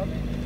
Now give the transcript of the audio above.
Up.